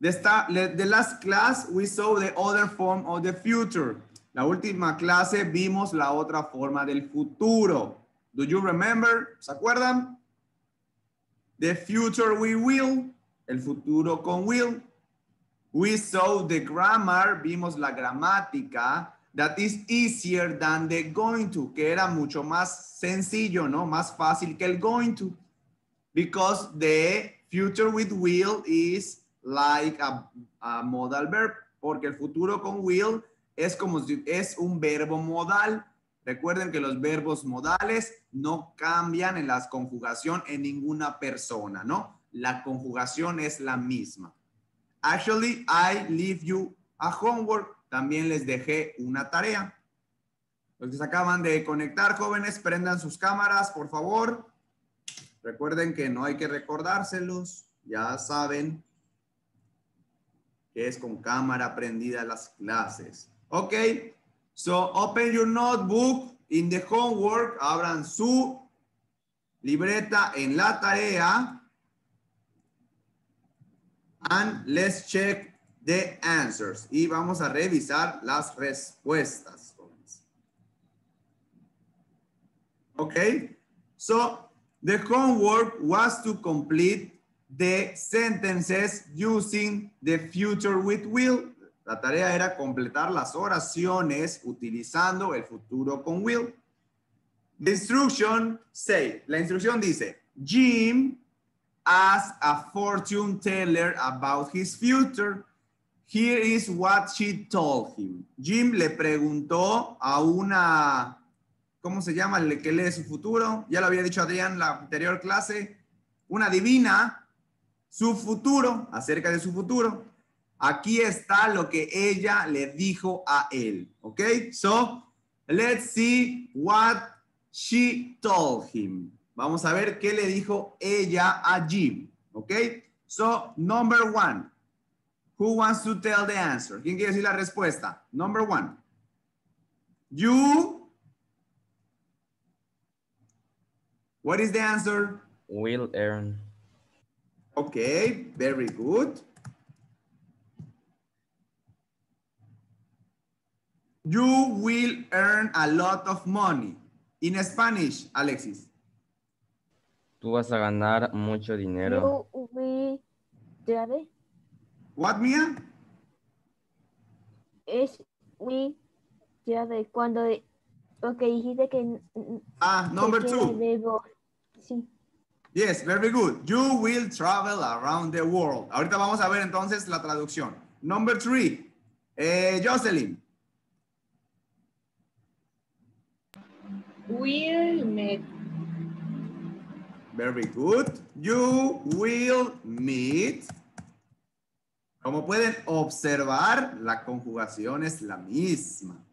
The, the last class, we saw the other form of the future. La última clase vimos la otra forma del futuro. Do you remember? ¿Se acuerdan? The future we will, el futuro con will. We saw the grammar, vimos la gramática, that is easier than the going to, que era mucho más sencillo, ¿no? Más fácil que el going to. Because the future with will is like a, a modal verb, porque el futuro con will es como si es un verbo modal. Recuerden que los verbos modales no cambian en la conjugación en ninguna persona, ¿no? La conjugación es la misma. Actually, I leave you a homework. También les dejé una tarea. Los que se acaban de conectar, jóvenes, prendan sus cámaras, por favor. Recuerden que no hay que recordárselos. Ya saben que es con cámara prendida las clases. Ok. So, open your notebook in the homework. Abran su libreta en la tarea. And let's check the answers. Y vamos a revisar las respuestas. Okay. So the homework was to complete the sentences using the future with will. La tarea era completar las oraciones utilizando el futuro con will. The instruction say, la instrucción dice, Jim asked a fortune teller about his future. Here is what she told him. Jim le preguntó a una, ¿cómo se llama? El que lee su futuro. Ya lo había dicho Adrián en la anterior clase. Una divina su futuro, acerca de su futuro. Aquí está lo que ella le dijo a él. ¿Ok? So, let's see what she told him. Vamos a ver qué le dijo ella a Jim. ¿Ok? So, number one. Who wants to tell the answer? ¿Quién quiere decir la respuesta? Number one. You. What is the answer? Will earn. Okay, very good. You will earn a lot of money. In Spanish, Alexis. Tú vas a ganar mucho dinero. You will llave What, Mia? es we llave cuando ok dijiste que Ah, number two. verbo. Sí. Yes, very good. You will travel around the world. Ahorita vamos a ver entonces la traducción. Number three. Eh, Jocelyn. Will meet. Very good. You will meet. Como pueden observar, la conjugación es la misma.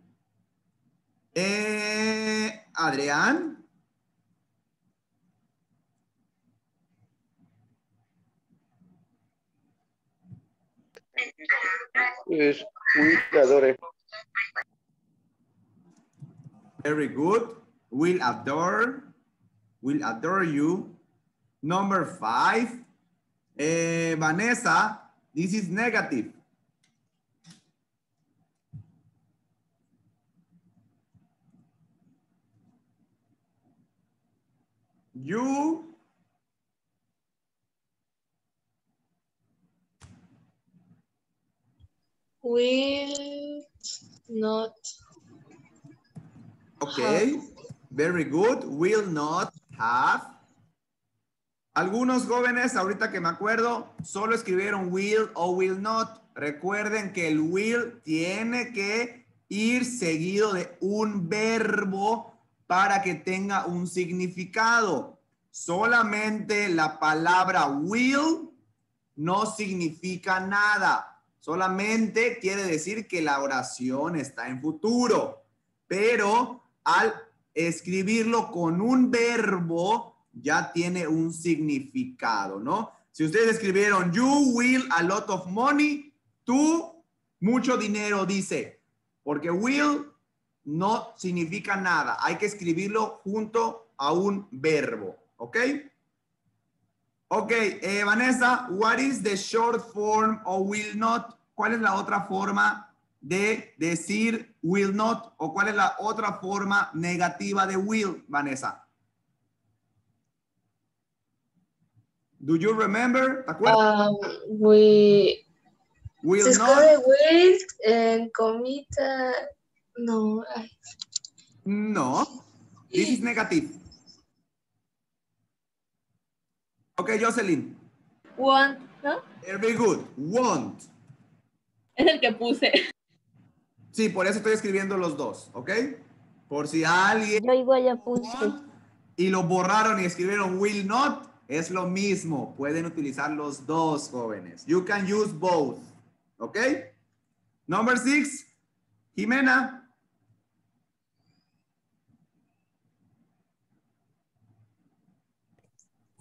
Eh, Adrián. Will adore. Very good. Will adore. Will adore you. Number five. Eh, Vanessa, this is negative. You Will not. Okay, very good. Will not have. Algunos jóvenes, ahorita que me acuerdo, solo escribieron will o will not. Recuerden que el will tiene que ir seguido de un verbo para que tenga un significado. Solamente la palabra will no significa nada. Solamente quiere decir que la oración está en futuro. Pero al escribirlo con un verbo, ya tiene un significado, ¿no? Si ustedes escribieron, you will a lot of money, tú, mucho dinero, dice, porque will no significa nada. Hay que escribirlo junto a un verbo, ¿ok? Ok, eh, Vanessa, what is the short form of will not? ¿Cuál es la otra forma de decir will not? ¿O cuál es la otra forma negativa de will, Vanessa? Do you remember? ¿Te acuerdas? Um, we will se not. will comita. No, No. This is negative. Ok, Jocelyn. Want, ¿no? Very good. Want. Es el que puse. Sí, por eso estoy escribiendo los dos, ¿ok? Por si alguien Yo igual ya puse. y lo borraron y escribieron will not, es lo mismo. Pueden utilizar los dos, jóvenes. You can use both, ¿ok? Number six, Jimena.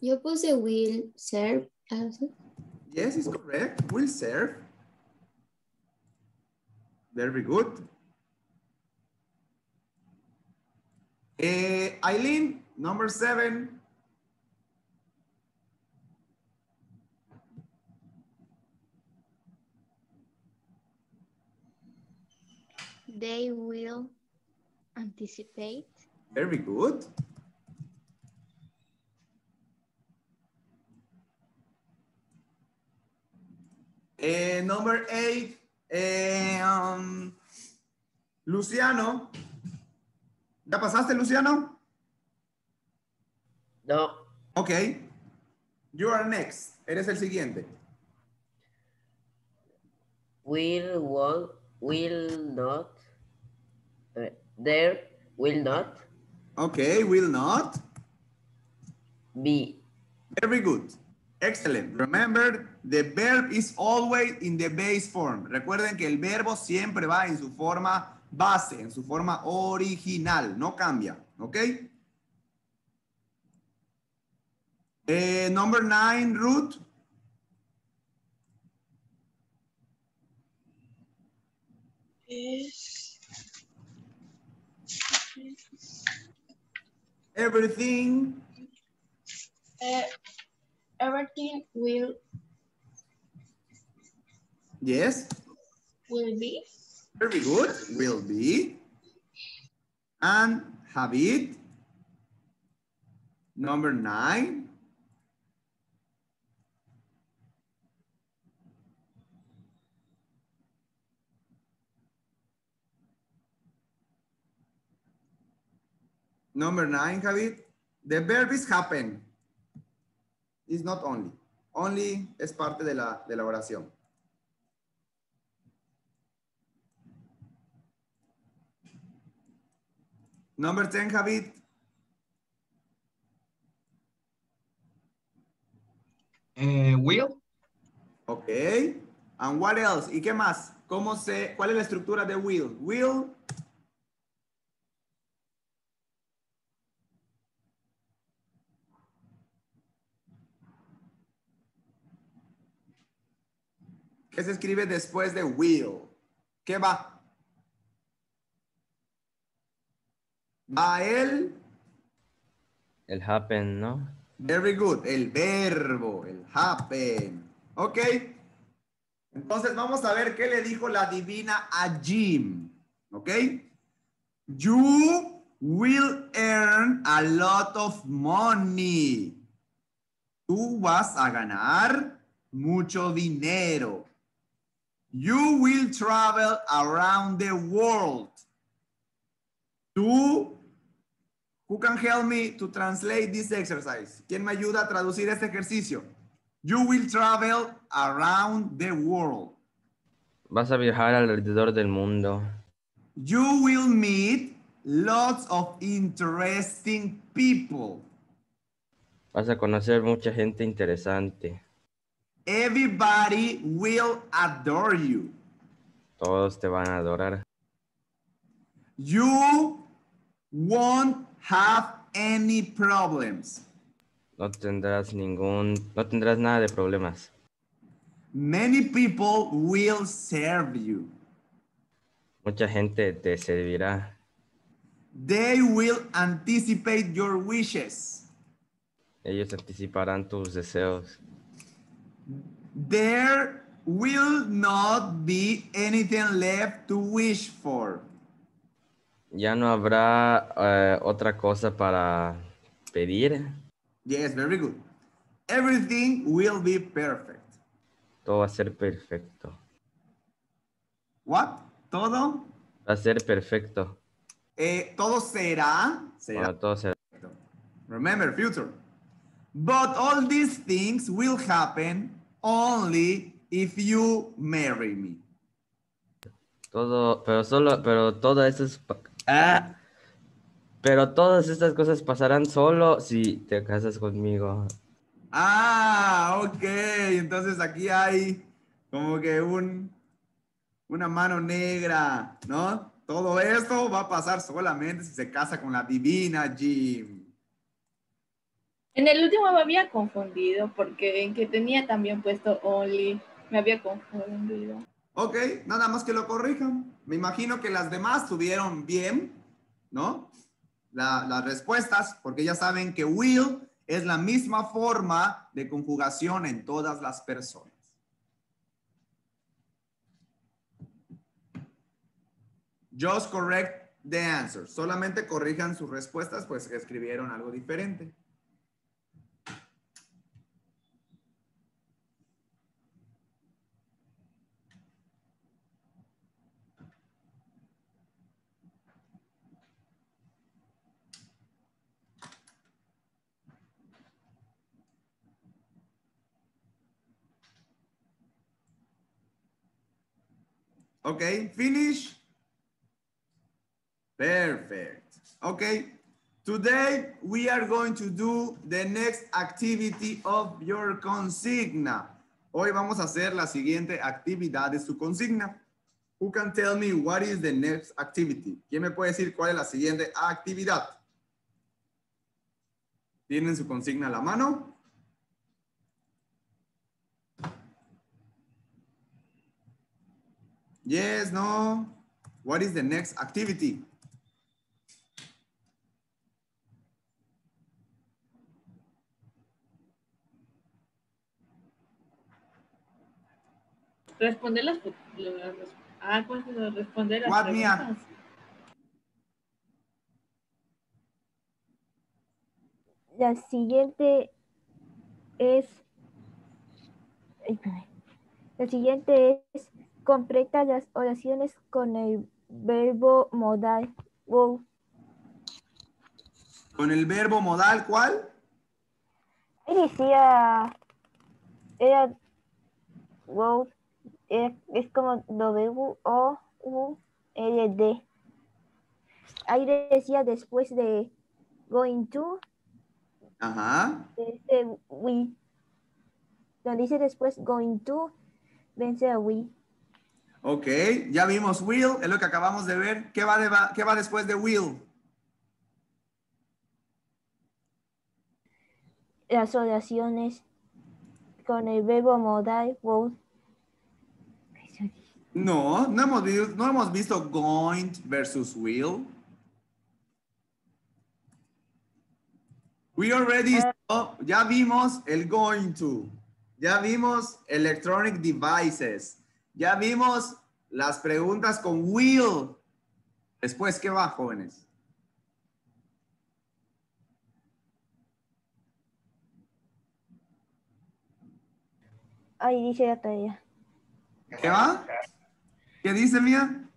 Yo puse will serve. as- Yes, it's correct. Will serve. Very good. Eh, Eileen, number seven. They will anticipate. Very good. Eh, number eight, eh, um, Luciano. ¿Ya pasaste, Luciano? No, Ok. You are next. Eres el siguiente. will won't, will not, there will not Ok, will not. be. Very good. Excellent. Remember, the verb is always in the base form. Recuerden que el verbo siempre va en su forma base, en su forma original. No cambia. ¿Ok? Eh, number nine, es- Everything. eh, everything will Yes. will be. Very good. Will be. And have it. Number nine. Number nine, Javid. The verb is happen. Is not only. Only es parte de la, de la oración. Number 10, Javid. Eh, will, Ok. And what else? ¿Y qué más? ¿Cómo se, cuál es la estructura de will? Will. ¿Qué se escribe después de will? ¿Qué va? Va el, El happen, ¿no? very good, el verbo, el happen. Ok. Entonces vamos a ver qué le dijo la divina a Jim. ¿Ok? You will earn a lot of money. Tú vas a ganar mucho dinero. You will travel around the world. Tú, who can help me to translate this exercise? ¿Quién me ayuda a traducir este ejercicio? You will travel around the world. Vas a viajar alrededor del mundo. You will meet lots of interesting people. Vas a conocer mucha gente interesante. Everybody will adore you. Todos te van a adorar. You won't have any problems. No tendrás ningún, no tendrás nada de problemas. Many people will serve you. Mucha gente te servirá. They will anticipate your wishes. Ellos anticiparán tus deseos. There will not be anything left to wish for. Ya no habrá eh, otra cosa para pedir. Yes, very good. Everything will be perfect. Todo va a ser perfecto. What? ¿Todo? Va a ser perfecto. Eh, todo será. será. Bueno, todo será. Remember, future. But all these things will happen only if you marry me. Todo, pero solo, pero todas estas, pa- ah, pero todas estas cosas pasarán solo si te casas conmigo. Ah, ok. Entonces aquí hay como que un, una mano negra, ¿no? Todo esto va a pasar solamente si se casa con la divina Jim. En el último me había confundido porque en que tenía también puesto only. Me había confundido. Ok, nada más que lo corrijan. Me imagino que las demás tuvieron bien, ¿no? La- las respuestas, porque ya saben que will es la misma forma de conjugación en todas las personas. Just correct the answer. Solamente corrijan sus respuestas, pues escribieron algo diferente. Okay, finish. Perfect. Okay, today we are going to do the next activity of your consigna. Hoy vamos a hacer la siguiente actividad de su consigna. Who can tell me what is the next activity? ¿Quién me puede decir cuál es la siguiente actividad? ¿Tienen su consigna a la mano? Yes, no. What is the next activity? Responder las, ah, ¿cuál es lo de responder las What, Mia? preguntas. La siguiente es. La siguiente es completa las oraciones con el verbo modal. Wow. Con el verbo modal, ¿cuál? Ahí decía. Era. Wow. era- es como W O U L D. Ahí decía después de going to, Ajá. we. Donde dice después going to, vence a we. Ok, ya vimos will, es lo que acabamos de ver. ¿Qué va, de- qué va después de will? Las oraciones con el verbo modal will. No, no hemos, vi- no hemos visto going versus will. We already saw- ya vimos el going to, ya vimos electronic devices, ya vimos las preguntas con will. Después, ¿qué va, jóvenes? Ahí dice la tarea. ¿Qué va? ¿Qué dice Mía?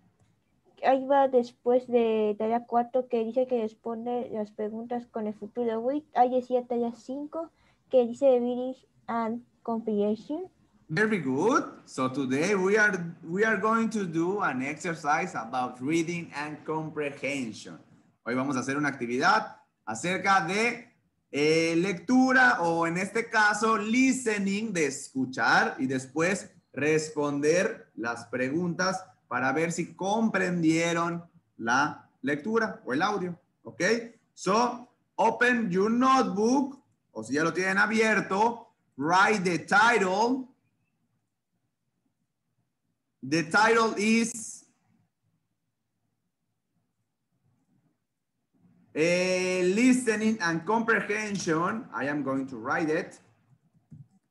Ahí va después de tarea 4 que dice que responde las preguntas con el futuro. Ahí decía tarea 5 que dice reading and comprehension. Very good. So today we are we are going to do an exercise about reading and comprehension. Hoy vamos a hacer una actividad acerca de eh, lectura o en este caso listening, de escuchar y después responder las preguntas para ver si comprendieron la lectura o el audio. ¿Ok? So, open your notebook o si ya lo tienen abierto, write the title The title is Eh, listening and comprehension. I am going to write it.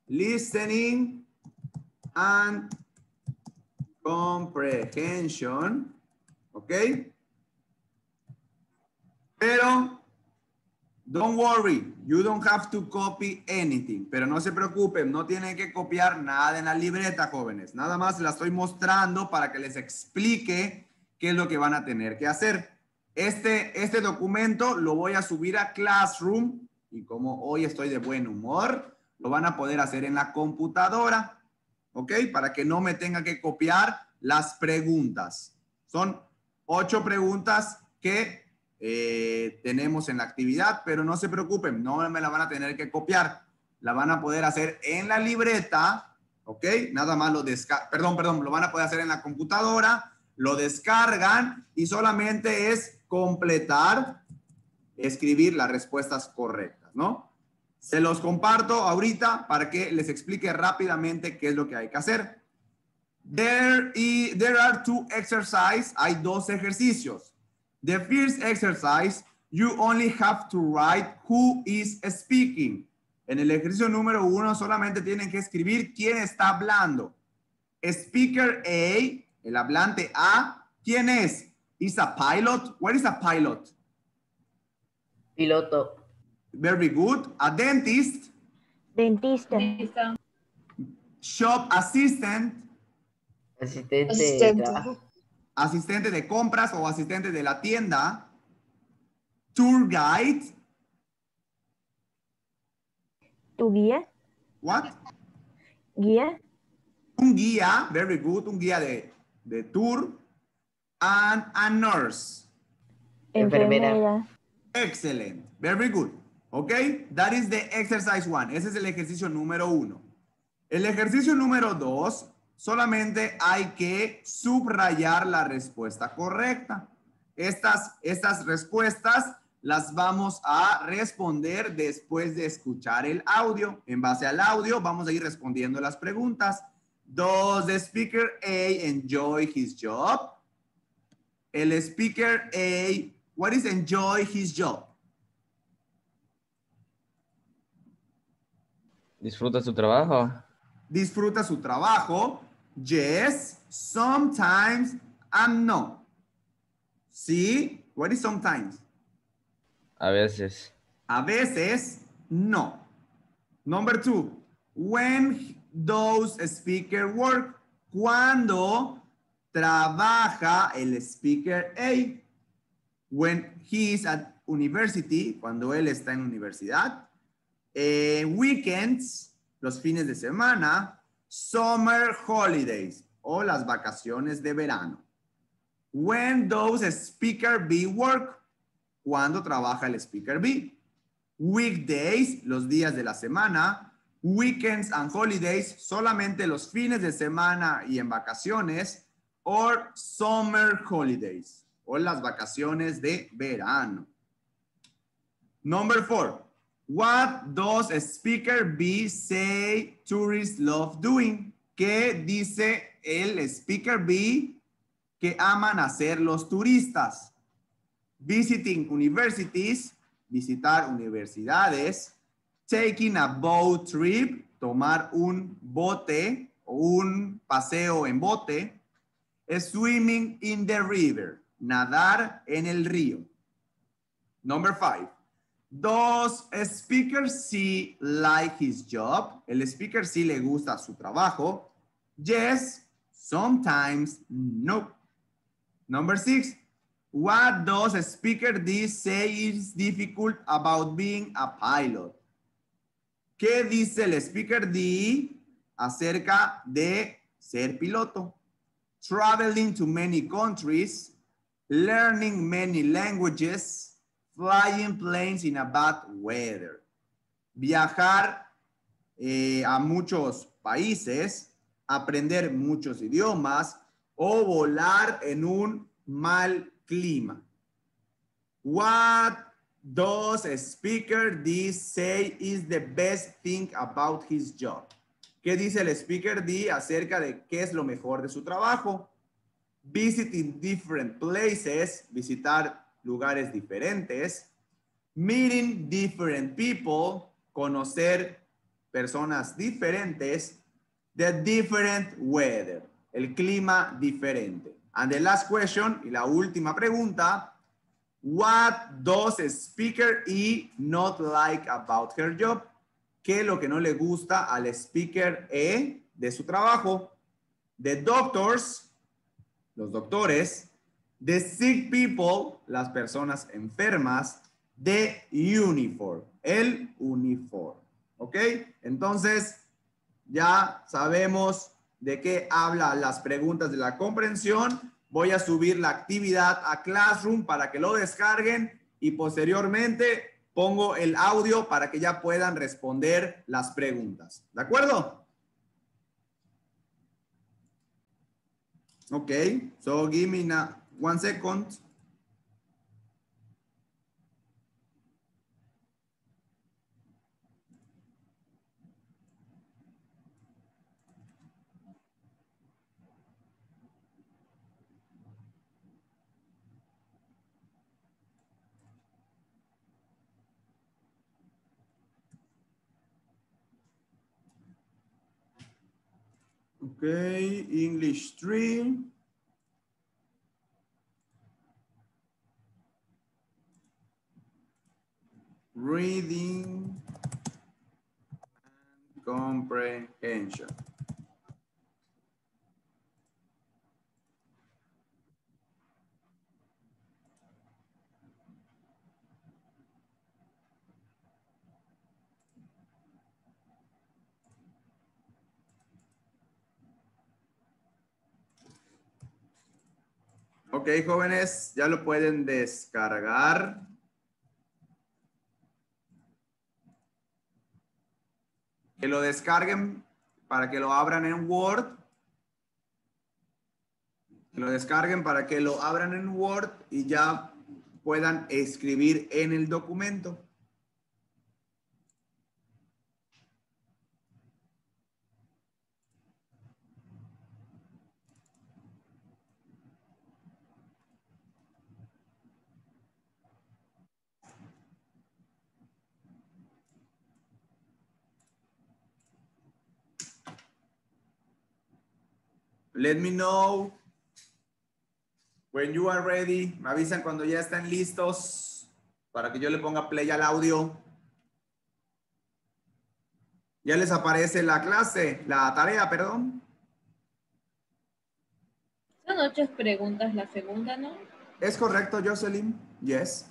Listening and comprehension. Okay. Pero, don't worry, you don't have to copy anything. Pero no se preocupen, no tienen que copiar nada en la libreta, jóvenes. Nada más la estoy mostrando para que les explique qué es lo que van a tener que hacer. Este, este documento lo voy a subir a Classroom y como hoy estoy de buen humor, lo van a poder hacer en la computadora, ¿ok? Para que no me tenga que copiar las preguntas. Son ocho preguntas que eh, tenemos en la actividad, pero no se preocupen, no me la van a tener que copiar. La van a poder hacer en la libreta, ¿ok? Nada más lo descargan, perdón, perdón, lo van a poder hacer en la computadora, lo descargan y solamente es completar, escribir las respuestas correctas, ¿no? Se los comparto ahorita para que les explique rápidamente qué es lo que hay que hacer. There, y, there are two exercises. Hay dos ejercicios. The first exercise, you only have to write who is speaking. En el ejercicio número uno solamente tienen que escribir quién está hablando. Speaker A, el hablante A, ¿quién es? Is a pilot. What is a pilot? Piloto. Very good. A dentist, Dentista. Dentista. shop assistant, Asistente, de Asistente. Asistente de compras o asistente de la tienda, tour guide, ¿Tu guía? what? ¿Guía? Un guía, very good, un guía de, de tour, and a nurse. Enfermera. Enfermera. Excellent, very good. Okay, that is the exercise one. Ese es el ejercicio número uno. El ejercicio número dos, solamente hay que subrayar la respuesta correcta. Estas, estas respuestas las vamos a responder después de escuchar el audio. En base al audio, vamos a ir respondiendo las preguntas. Does the speaker A enjoy his job? El speaker A, what is enjoy his job? Disfruta su trabajo. Disfruta su trabajo. Yes, sometimes and no. Sí, what is sometimes? A veces. A veces, no. Number two, when does speaker work? Cuando trabaja el speaker A. When he is at university, cuando él está en universidad. Eh, weekends, los fines de semana. Summer holidays o las vacaciones de verano. When does speaker B work? Cuando trabaja el speaker B. Weekdays, los días de la semana. Weekends and holidays, solamente los fines de semana y en vacaciones. Or summer holidays, o las vacaciones de verano. Number four. What does a speaker B say tourists love doing? ¿Qué dice el speaker B que aman hacer los turistas? Visiting universities, visitar universidades, taking a boat trip, tomar un bote o un paseo en bote, swimming in the river, nadar en el río. Number five. Does a speaker C like his job? El speaker C le gusta su trabajo. Yes, sometimes no. Number six. What does a speaker D say is difficult about being a pilot? ¿Qué dice el speaker D acerca de ser piloto? Traveling to many countries, learning many languages, flying planes in a bad weather. Viajar eh, a muchos países, aprender muchos idiomas o volar en un mal clima. What does a speaker D say is the best thing about his job? ¿Qué dice el speaker D acerca de qué es lo mejor de su trabajo? Visiting different places, visitar lugares diferentes. meeting different people, conocer personas diferentes, the different weather, el clima diferente. And the last question, y la última pregunta, what does a speaker E not like about her job? ¿Qué lo que no le gusta al speaker E de su trabajo? The doctors, los doctores, the sick people, las personas enfermas, the uniform, el uniforme. ¿Ok? Entonces, ya sabemos de qué habla las preguntas de la comprensión. Voy a subir la actividad a Classroom para que lo descarguen y posteriormente pongo el audio para que ya puedan responder las preguntas. ¿De acuerdo? Ok, so give me na- one second. Okay, English 3. Reading and comprehension. Ok, jóvenes, ya lo pueden descargar. Que lo descarguen para que lo abran en Word. Que lo descarguen para que lo abran en Word y ya puedan escribir en el documento. Let me know when you are ready. Me avisan cuando ya estén listos para que yo le ponga play al audio. Ya les aparece la clase, la tarea, perdón. Son ocho preguntas la segunda, ¿no? ¿Es correcto, Jocelyn? Yes.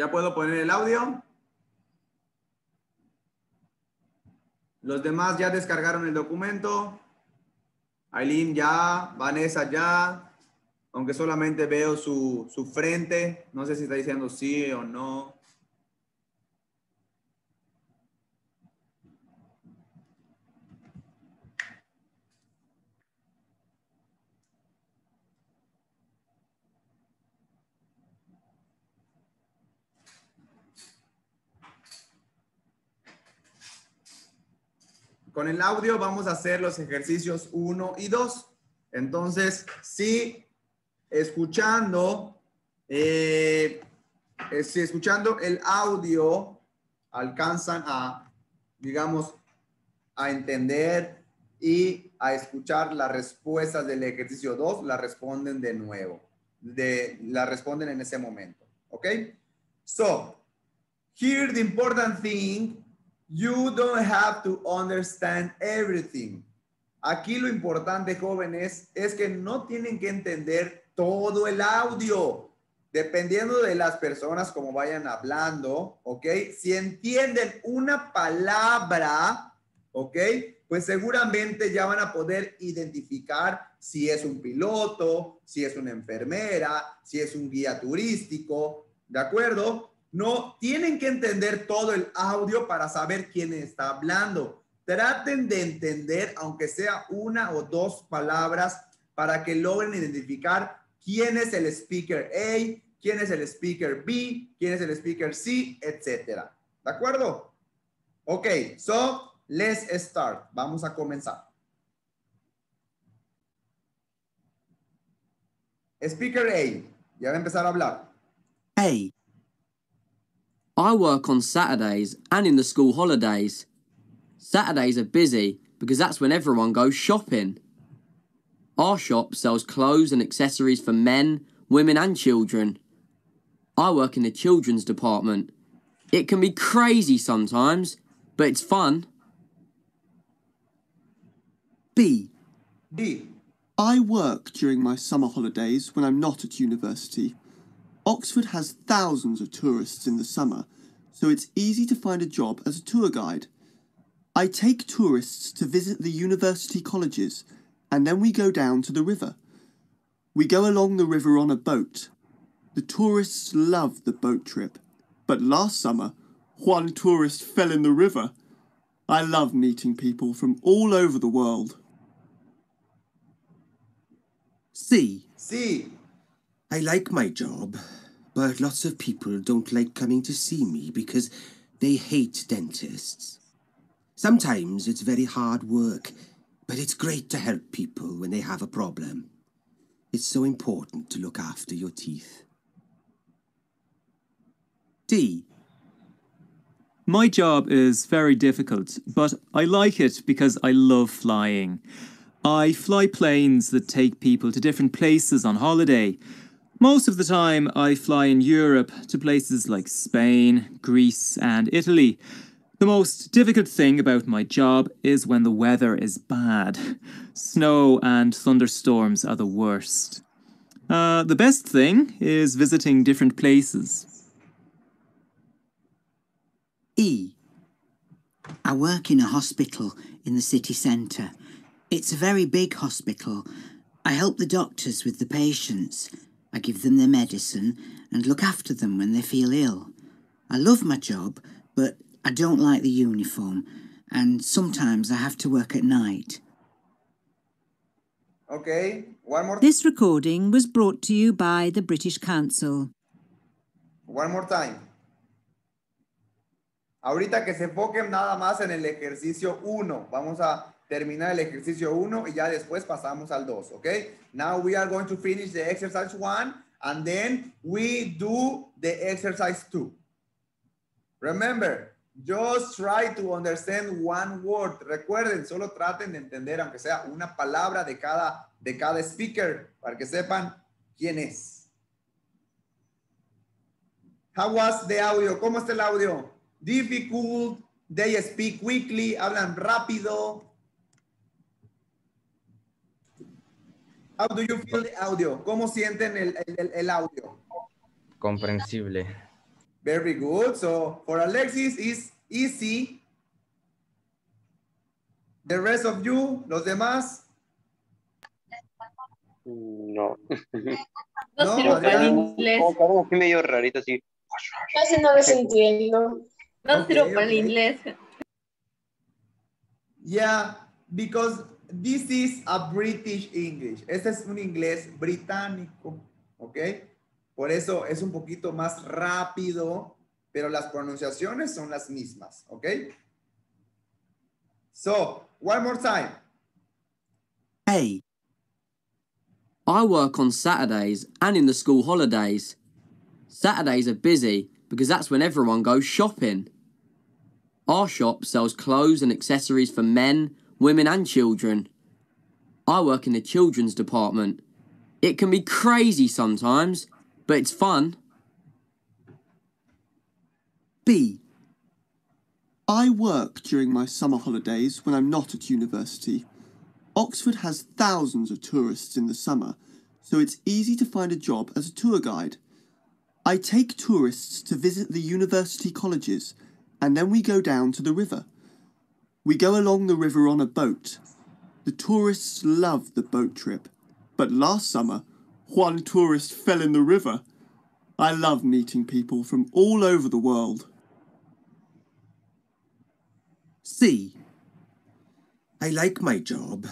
¿Ya puedo poner el audio? Los demás ya descargaron el documento. Aileen ya, Vanessa ya, aunque solamente veo su, su frente. No sé si está diciendo sí o no. Con el audio vamos a hacer los ejercicios 1 y 2. Entonces, si escuchando, eh, eh, si escuchando el audio alcanzan a, digamos, a entender y a escuchar las respuestas del ejercicio 2, la responden de nuevo. De, la responden en ese momento. ¿Ok? So, here the important thing, you don't have to understand everything. Aquí lo importante, jóvenes, es que no tienen que entender todo el audio. Dependiendo de las personas como vayan hablando, ¿ok? Si entienden una palabra, ¿ok? Pues seguramente ya van a poder identificar si es un piloto, si es una enfermera, si es un guía turístico, ¿de acuerdo? No tienen que entender todo el audio para saber quién está hablando. Traten de entender, aunque sea una o dos palabras, para que logren identificar quién es el speaker A, quién es el speaker B, quién es el speaker C, etcétera. ¿De acuerdo? Ok, so let's start. Vamos a comenzar. Speaker A, ya va a empezar a hablar. A. I work on Saturdays and in the school holidays. Saturdays are busy because that's when everyone goes shopping. Our shop sells clothes and accessories for men, women, and children. I work in the children's department. It can be crazy sometimes, but it's fun. B. D. I work during my summer holidays when I'm not at university. Oxford has thousands of tourists in the summer, so it's easy to find a job as a tour guide. I take tourists to visit the university colleges, and then we go down to the river. We go along the river on a boat. The tourists love the boat trip, but last summer, one tourist fell in the river. I love meeting people from all over the world. C. C. I like my job, but lots of people don't like coming to see me because they hate dentists. Sometimes it's very hard work, but it's great to help people when they have a problem. It's so important to look after your teeth. D. My job is very difficult, but I like it because I love flying. I fly planes that take people to different places on holiday. Most of the time, I fly in Europe to places like Spain, Greece, and Italy. The most difficult thing about my job is when the weather is bad. Snow and thunderstorms are the worst. Uh, the best thing is visiting different places. E. I work in a hospital in the city centre. It's a very big hospital. I help the doctors with the patients. I give them their medicine and look after them when they feel ill. I love my job, but I don't like the uniform, and sometimes I have to work at night. Okay, one more, This recording was brought to you by the British Council. one more time. Ahorita que se enfoquen nada más en el ejercicio 1. Vamos a terminar el ejercicio 1 y ya después pasamos al 2, ¿ok? Now we are going to finish the exercise 1 and then we do the exercise 2. Remember, just try to understand one word. Recuerden, solo traten de entender, aunque sea una palabra de cada, de cada speaker, para que sepan quién es. How was the audio? ¿Cómo está el audio? Difficult. They speak quickly. Hablan rápido. How do you feel the audio? ¿Cómo sienten el, el, el audio? Comprensible. Very good. So for Alexis is easy. The rest of you, los demás. No. No sirvo para el inglés. Como que medio rarito así. Casi no los entiendo. No Okay, para inglés. Yeah, because this is a British English. Este es un inglés británico, ¿ok? Por eso es un poquito más rápido, pero las pronunciaciones son las mismas, ¿ok? So, one more time. Hey, I work on Saturdays and in the school holidays. Saturdays are busy because that's when everyone goes shopping. Our shop sells clothes and accessories for men, women and children. I work in the children's department. It can be crazy sometimes, but it's fun. B. I work during my summer holidays when I'm not at university. Oxford has thousands of tourists in the summer, so it's easy to find a job as a tour guide. I take tourists to visit the university colleges, and then we go down to the river. We go along the river on a boat. The tourists love the boat trip, but last summer, one tourist fell in the river. I love meeting people from all over the world. C. I like my job,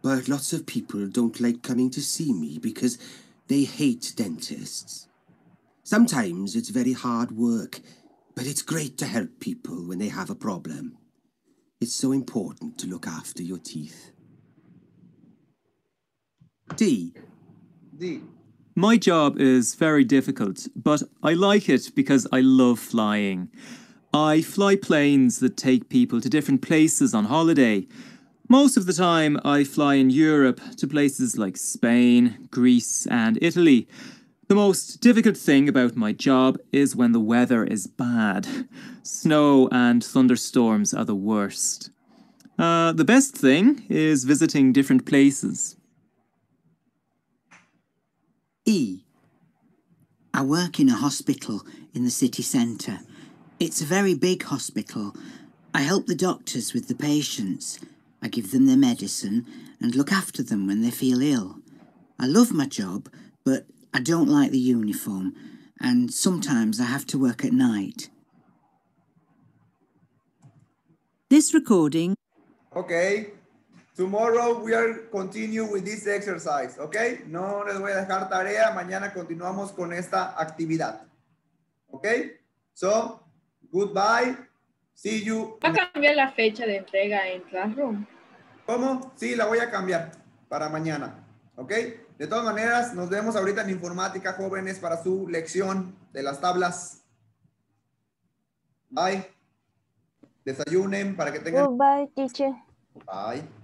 but lots of people don't like coming to see me because they hate dentists. Sometimes it's very hard work, but it's great to help people when they have a problem. It's so important to look after your teeth. D. D. My job is very difficult, but I like it because I love flying. I fly planes that take people to different places on holiday. Most of the time, I fly in Europe to places like Spain, Greece, and Italy. The most difficult thing about my job is when the weather is bad. Snow and thunderstorms are the worst. Uh, the best thing is visiting different places. E. I work in a hospital in the city centre. It's a very big hospital. I help the doctors with the patients. I give them their medicine and look after them when they feel ill. I love my job, but I don't like the uniform, and sometimes I have to work at night. This recording. Okay. Tomorrow we are continue with this exercise, okay? No les voy a dejar tarea. Mañana continuamos con esta actividad. Okay? So, goodbye. See you. Va a cambiar la fecha de entrega en Classroom. ¿Cómo? Sí, la voy a cambiar para mañana. ¿Ok? De todas maneras, nos vemos ahorita en informática, jóvenes, para su lección de las tablas. Bye. Desayunen para que tengan. Goodbye, teacher. Bye.